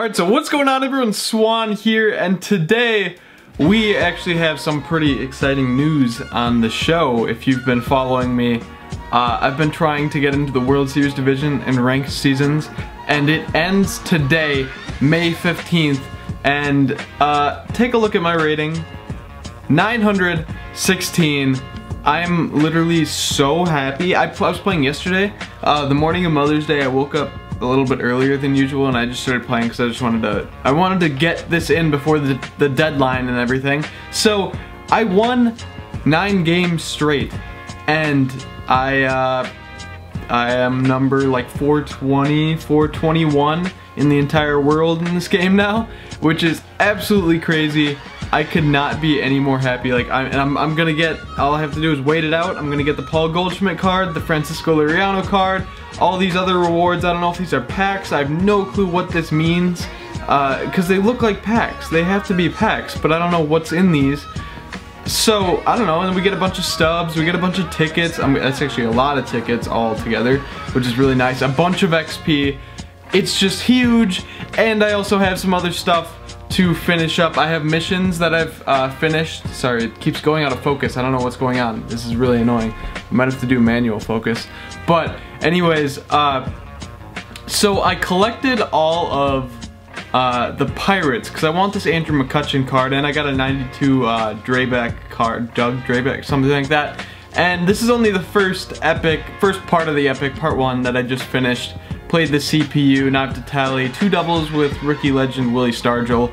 Alright, so what's going on everyone? Swan here, and today we actually have some pretty exciting news on the show. If you've been following me, uh, I've been trying to get into the World Series division in ranked seasons, and it ends today, May 15th, and uh, take a look at my rating. 916. I'm literally so happy. I, I was playing yesterday. Uh, the morning of Mother's Day, I woke up a little bit earlier than usual and I just started playing because I just wanted to I wanted to get this in before the, the deadline and everything. So I won nine games straight and I uh, I am number like 420 421 in the entire world in this game now which is absolutely crazy I could not be any more happy. Like, I'm, I'm, I'm, gonna get, all I have to do is wait it out. I'm gonna get the Paul Goldschmidt card, the Francisco Liriano card, all these other rewards. I don't know if these are packs. I have no clue what this means. Because uh, they look like packs. They have to be packs, but I don't know what's in these. So, I don't know, and we get a bunch of stubs, we get a bunch of tickets, I mean, that's actually a lot of tickets all together, which is really nice, a bunch of XP, it's just huge, and I also have some other stuff to finish up. I have missions that I've uh, finished. Sorry, it keeps going out of focus. I don't know what's going on. This is really annoying. I might have to do manual focus. But anyways, uh, so I collected all of uh, the Pirates because I want this Andrew McCutchen card and I got a 92 uh, card, Doug Drabek, something like that. And this is only the first epic, first part of the epic, part one that I just finished. Played the CPU, not to tally. Two doubles with rookie legend Willie Stargell.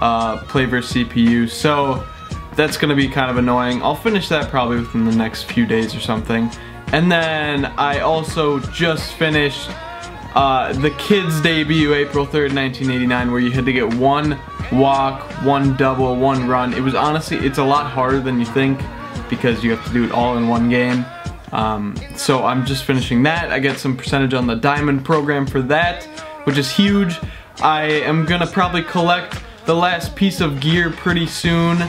Uh, play versus CPU. So that's gonna be kind of annoying. I'll finish that probably within the next few days or something. And then I also just finished uh, the kids debut April 3rd, 1989 where you had to get one walk, one double, one run. It was honestly, it's a lot harder than you think because you have to do it all in one game. Um, so I'm just finishing that. I get some percentage on the diamond program for that, which is huge. I am gonna probably collect the last piece of gear pretty soon.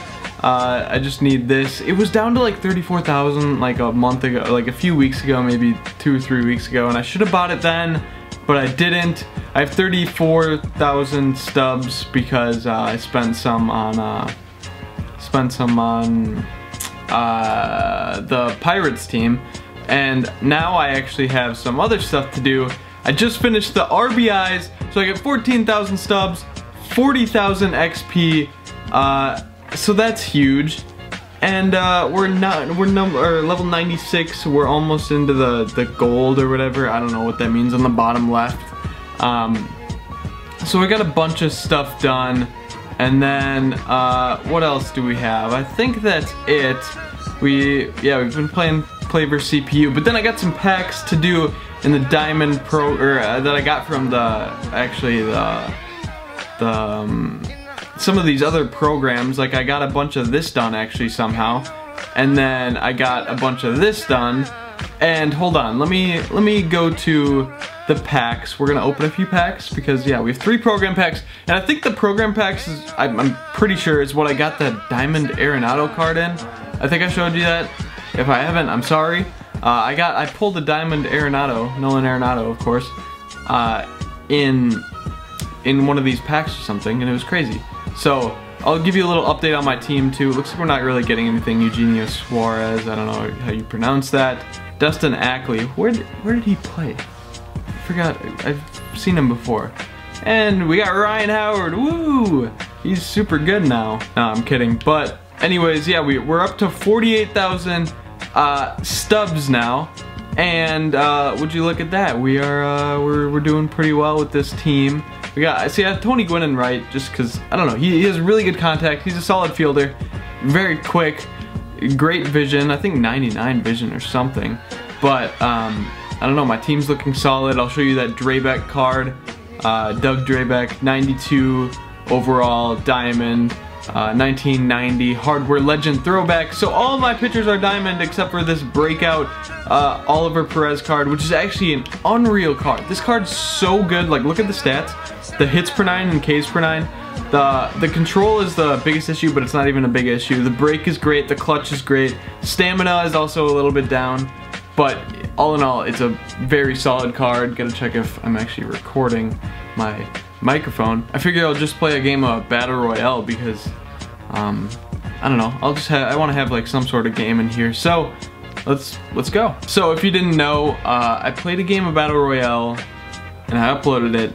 Uh, I just need this. It was down to like 34,000 like a month ago, like a few weeks ago, maybe two or three weeks ago, and I should have bought it then, but I didn't. I have 34,000 stubs because uh, I spent some on, uh, spent some on uh, the Pirates team. And now I actually have some other stuff to do. I just finished the RBIs, so I get 14,000 stubs, 40,000 XP, uh, so that's huge. And uh, we're not we're number level 96. We're almost into the the gold or whatever. I don't know what that means on the bottom left. Um, so we got a bunch of stuff done. And then uh, what else do we have? I think that's it. We, yeah, we've been playing Play vs CPU, but then I got some packs to do in the Diamond Pro, or uh, that I got from the, actually the, the, um, some of these other programs, like I got a bunch of this done actually somehow, and then I got a bunch of this done, and hold on, let me, let me go to the packs. We're gonna open a few packs because yeah, we have three program packs, and I think the program packs is, I'm, I'm pretty sure is what I got the Diamond Arenado card in. I think I showed you that. If I haven't, I'm sorry. Uh, I got, I pulled the Diamond Arenado, Nolan Arenado, of course, uh, in in one of these packs or something, and it was crazy. So I'll give you a little update on my team too. It looks like we're not really getting anything. Eugenio Suarez, I don't know how you pronounce that. Dustin Ackley, where did, where did he play? Forgot, I've seen him before. And we got Ryan Howard, woo! He's super good now. No, I'm kidding, but anyways, yeah, we, we're up to 48,000 uh, stubs now. And uh, would you look at that? We are uh, we're, we're doing pretty well with this team. We got see I have Tony Gwynn right just because I don't know he, he has really good contact. He's a solid fielder, very quick, great vision. I think 99 vision or something. But um, I don't know. My team's looking solid. I'll show you that Drabek card. Uh, Doug Drabek, 92 overall diamond. Uh, 1990 hardware legend throwback. So all my pitchers are diamond except for this breakout uh, Oliver Perez card, which is actually an unreal card. This card's so good. Like, look at the stats. The hits per nine and Ks per nine. The, the control is the biggest issue, but it's not even a big issue. The break is great. The clutch is great. Stamina is also a little bit down. But all in all, it's a very solid card. Gotta check if I'm actually recording my microphone, I figure I'll just play a game of Battle Royale because, um, I don't know, I'll just have, I want to have like some sort of game in here. So, let's, let's go. So if you didn't know, uh, I played a game of Battle Royale and I uploaded it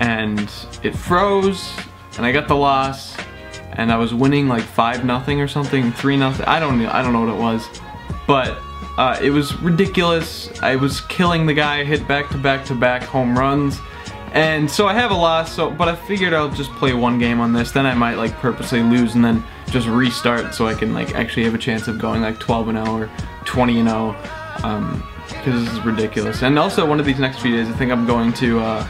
and it froze and I got the loss and I was winning like 5 nothing or something, 3 nothing. I don't know I don't know what it was. But uh, it was ridiculous. I was killing the guy, I hit back to back to back home runs. And so I have a loss, so but I figured I'll just play one game on this, then I might like purposely lose and then just restart so I can like actually have a chance of going like 12 and 0 or 20 and 0. Um, because this is ridiculous. And also one of these next few days, I think I'm going to, uh,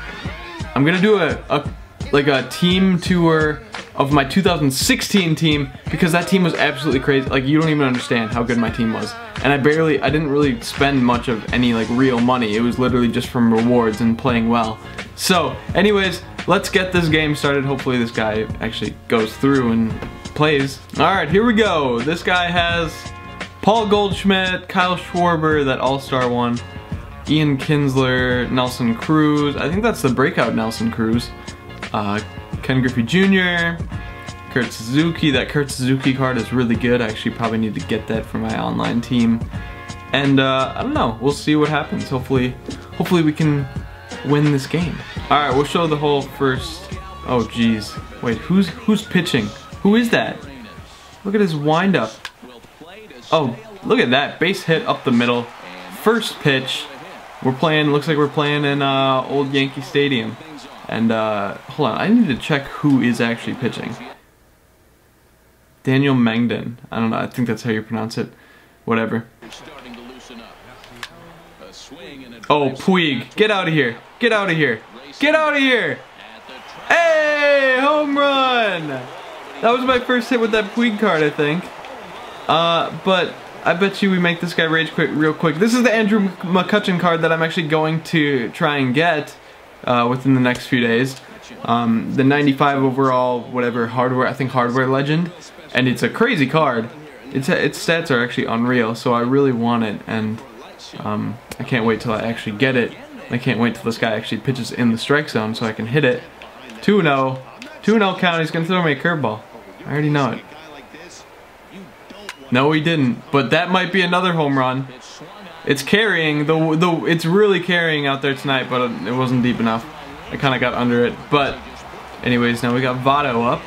I'm gonna do a, a like a team tour of my 2016 team because that team was absolutely crazy. Like you don't even understand how good my team was. And I barely, I didn't really spend much of any like real money. It was literally just from rewards and playing well. So anyways, let's get this game started. Hopefully this guy actually goes through and plays. All right, here we go. This guy has Paul Goldschmidt, Kyle Schwarber, that all-star one. Ian Kinsler, Nelson Cruz. I think that's the breakout Nelson Cruz uh, Ken Griffey Jr., Kurt Suzuki. That Kurt Suzuki card is really good. I actually probably need to get that for my online team. And uh, I don't know, we'll see what happens. Hopefully, hopefully we can win this game. All right, we'll show the whole first. Oh geez, wait, who's who's pitching? Who is that? Look at his windup. Oh, look at that base hit up the middle. First pitch. We're playing. Looks like we're playing in uh, old Yankee Stadium. And, uh, hold on, I need to check who is actually pitching. Daniel Mengden. I don't know, I think that's how you pronounce it. Whatever. Oh, Puig. Get out of here. Get out of here. Get out of here. Hey, home run. That was my first hit with that Puig card, I think. Uh, but I bet you we make this guy rage quick, real quick. This is the Andrew McCutchen card that I'm actually going to try and get uh, within the next few days. Um, the 95 overall, whatever, hardware, I think hardware legend. And it's a crazy card. Its, its stats are actually unreal, so I really want it. And um, I can't wait till I actually get it. I can't wait till this guy actually pitches in the strike zone so I can hit it. 2-0. 2-0 count, he's going to throw me a curveball. I already know it. No, he didn't. But that might be another home run. It's carrying, the, the, it's really carrying out there tonight, but it wasn't deep enough. I kind of got under it. But anyways, now we got Votto up.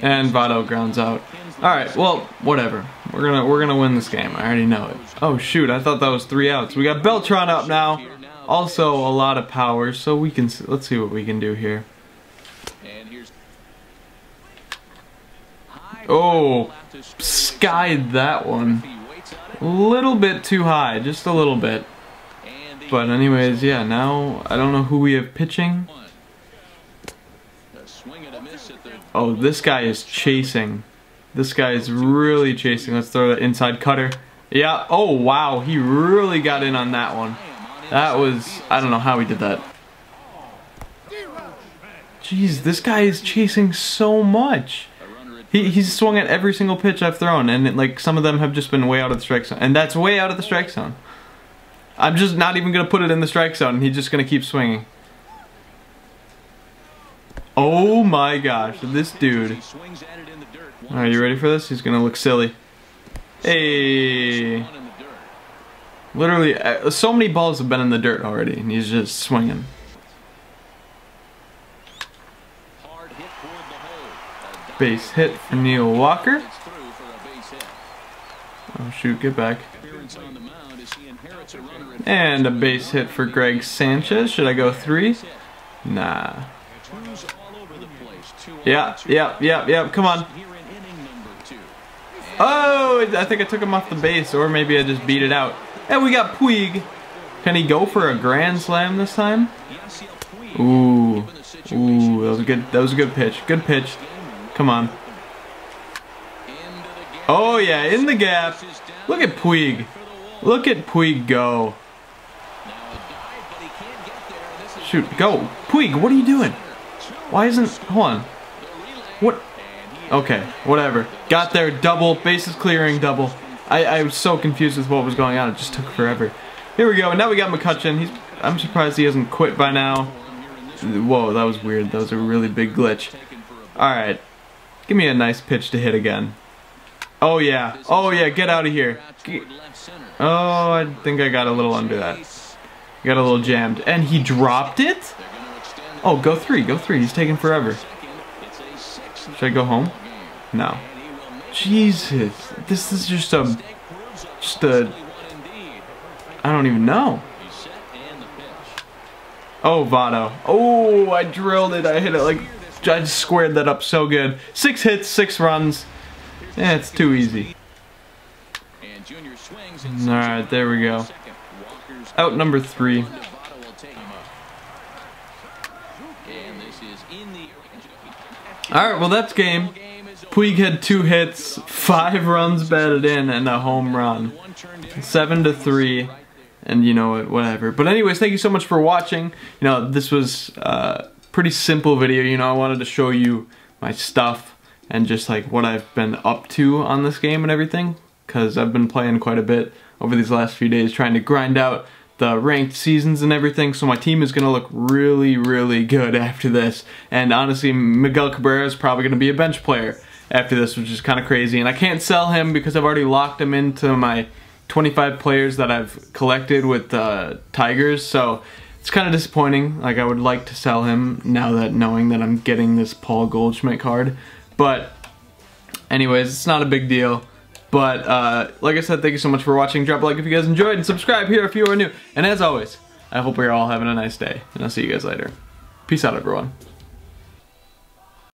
And Votto grounds out. Alright, well, whatever. We're gonna we're gonna win this game. I already know it. Oh shoot, I thought that was three outs. We got Beltran up now. Also a lot of power, so we can let's see what we can do here. Oh, skied that one. A little bit too high, just a little bit. But anyways, yeah, now I don't know who we have pitching. Oh, this guy is chasing. This guy is really chasing. Let's throw that inside cutter. Yeah, oh wow, he really got in on that one. That was, I don't know how he did that. Jeez, this guy is chasing so much. He, he's swung at every single pitch I've thrown, and it, like some of them have just been way out of the strike zone, and that's way out of the strike zone. I'm just not even gonna put it in the strike zone, and he's just gonna keep swinging. Oh my gosh, this dude. Are you ready for this? He's gonna look silly. Hey. Literally, uh, so many balls have been in the dirt already, and he's just swinging. Base hit for Neil Walker. Oh shoot, get back. And a base hit for Greg Sanchez. Should I go three? Nah. Yeah, yeah, yeah, yeah, come on. Oh, I think I took him off the base, or maybe I just beat it out. And we got Puig. Can he go for a grand slam this time? Ooh, ooh, that was a good. That was a good pitch. Good pitch. Come on. Oh yeah, in the gap. Look at Puig. Look at Puig go. Shoot, go. Puig, what are you doing? Why isn't... Hold on. What? Okay, whatever. Got there, double, bases clearing, double. I, I was so confused with what was going on, it just took forever. Here we go, and now we got McCutchen. He's, I'm surprised he hasn't quit by now. Whoa, that was weird. That was a really big glitch. Alright. Give me a nice pitch to hit again. Oh yeah. Oh yeah, get out of here. Oh, I think I got a little under that. Got a little jammed. And he dropped it? Oh, go three, go three. He's taking forever. Should I go home? No. Jesus. This is just a... Just a... I don't even know. Oh, Votto. Oh, I drilled it. I hit it like... I just squared that up so good. Six hits, six runs. Yeah, it's too easy. Alright, there we go. Out number three. Alright, well that's game. Puig had two hits, five runs batted in, and a home run. Seven to three, and you know what, whatever. But anyways, thank you so much for watching. You know, this was a pretty simple video. You know, I wanted to show you my stuff and just like what I've been up to on this game and everything. Because I've been playing quite a bit over these last few days trying to grind out the ranked seasons and everything, so my team is going to look really, really good after this. And honestly, Miguel Cabrera is probably going to be a bench player after this, which is kind of crazy. And I can't sell him because I've already locked him into my 25 players that I've collected with uh, Tigers, so it's kind of disappointing. Like, I would like to sell him now that knowing that I'm getting this Paul Goldschmidt card. But anyways, it's not a big deal. But uh, like I said, thank you so much for watching. Drop a like if you guys enjoyed and subscribe here if you are new. And as always, I hope you're all having a nice day. And I'll see you guys later. Peace out, everyone.